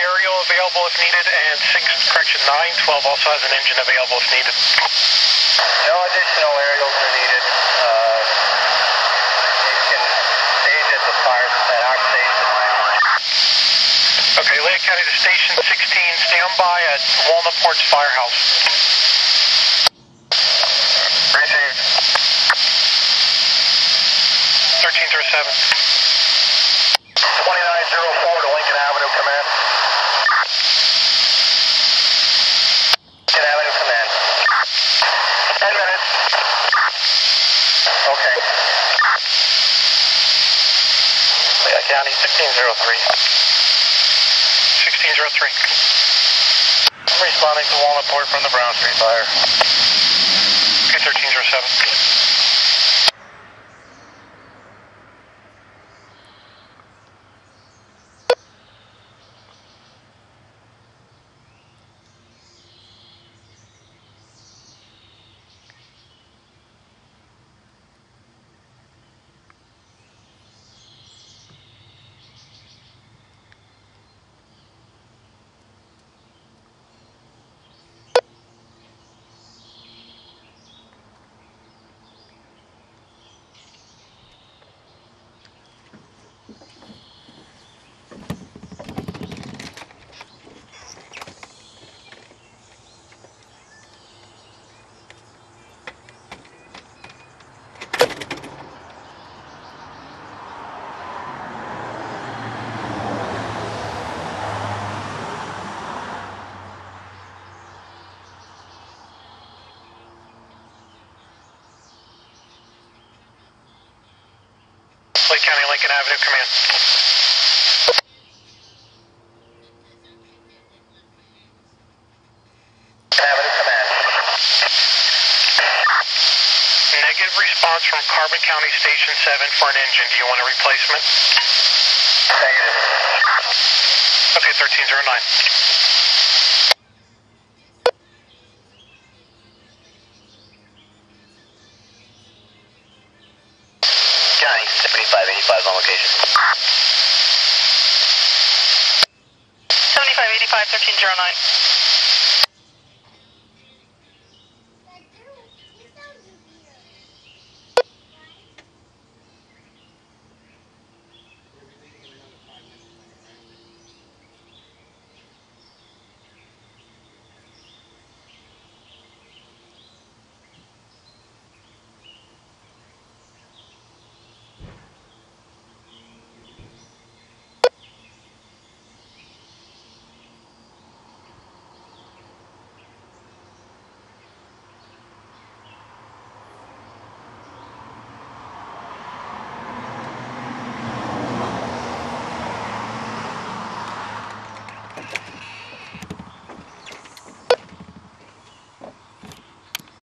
aerial available if needed, and 6, correction, 912 also has an engine available if needed. No additional aerials are needed. Uh, you can stage at the fire at our station. Okay, Lehigh County to Station 16, stand by at Walnutport Firehouse. Received. 1307. Okay. Lehigh County, 1603. 1603. I'm responding to Walnutport from the Brown Street fire. 21307. Lehigh County, Lincoln Avenue, command. Lincoln Avenue, command. Negative response from Carbon County Station 7 for an engine. Do you want a replacement? Negative. Okay, 1309. County 7585 on location. 7585 1309.